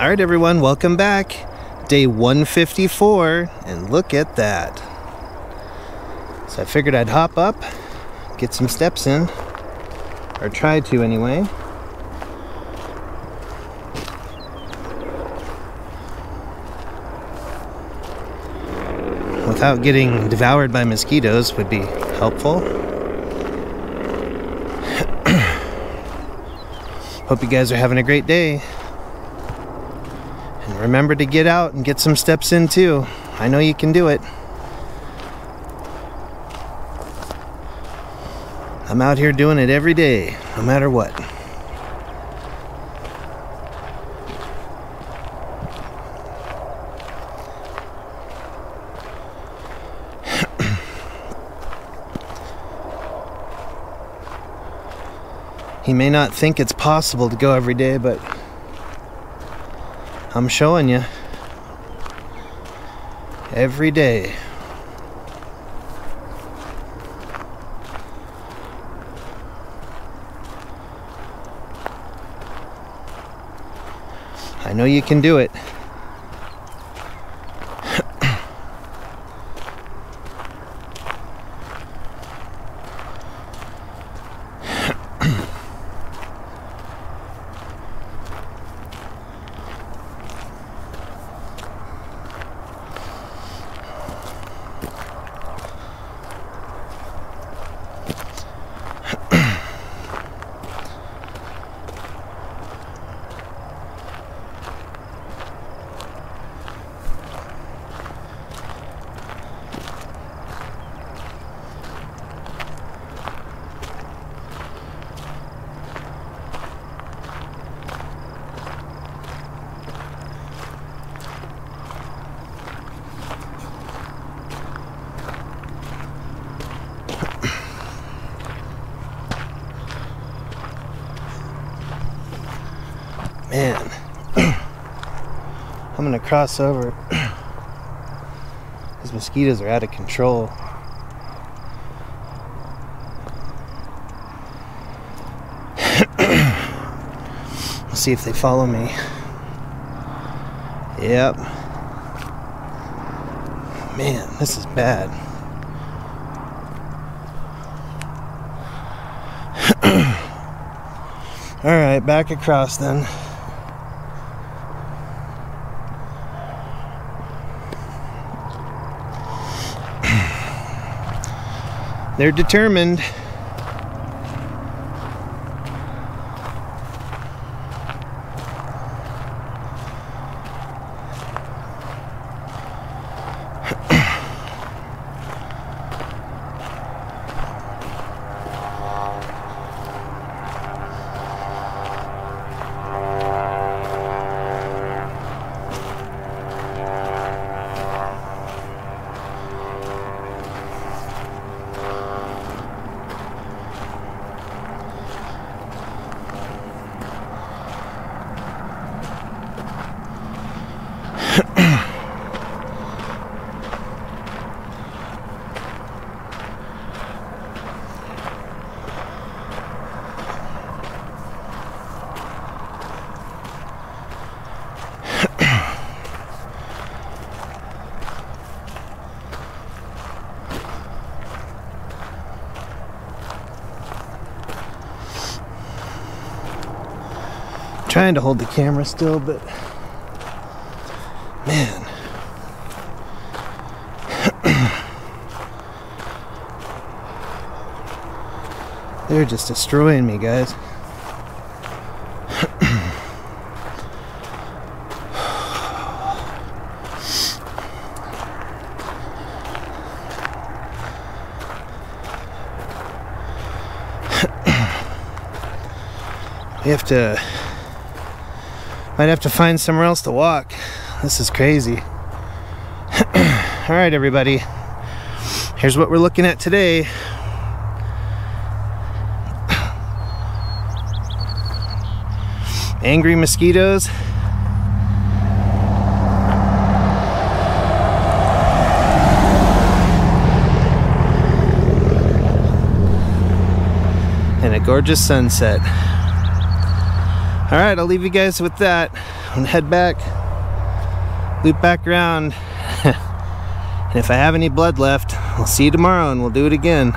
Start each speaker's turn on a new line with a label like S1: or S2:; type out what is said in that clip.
S1: All right, everyone, welcome back. Day 154, and look at that. So I figured I'd hop up, get some steps in, or try to anyway. Without getting devoured by mosquitoes would be helpful. Hope you guys are having a great day. Remember to get out and get some steps in too. I know you can do it. I'm out here doing it every day, no matter what. He may not think it's possible to go every day, but I'm showing you. Every day. I know you can do it. Man, I'm gonna cross over. These mosquitoes are out of control. We'll see if they follow me. Yep. Man, this is bad. All right, back across then. They're determined. trying to hold the camera still, but man. They're just destroying me, guys. we have to might have to find somewhere else to walk. This is crazy. All right, everybody. Here's what we're looking at today. Angry mosquitoes. And a gorgeous sunset. All right, I'll leave you guys with that. I'm gonna head back, loop back around. and if I have any blood left, I'll see you tomorrow and we'll do it again.